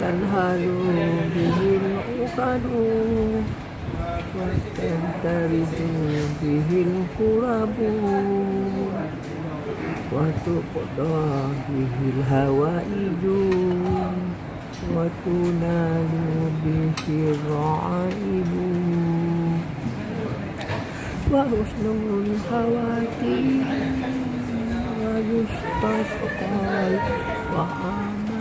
تنهل به العقد وتنترد به الكرب Waktu kodoh bihil hawa iju Waktu nalu bihil ibu Wa husnul hawati Wa gustas qal Wa amal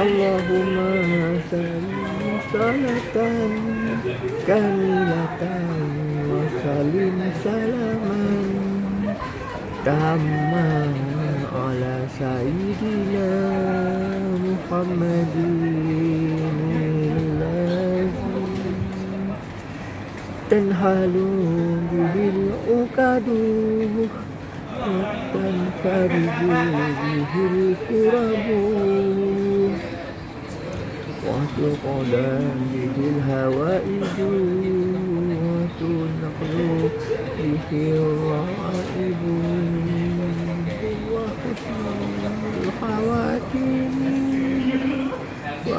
اللهم سلم صلاة كاملة وسلم سلاما تاما على سيدنا محمد تنحل به العقد وتنفرج به الكرب وتقضى به الهوائج وتنقل به الرائب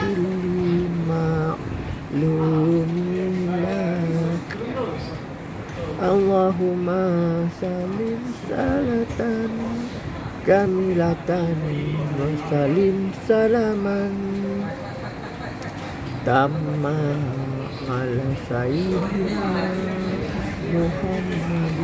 كل معلوم لك اللهم سلم سلة كاملة وسلم سلاما تاما على سيدنا محمد